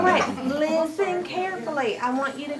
All right, listen carefully. I want you to go.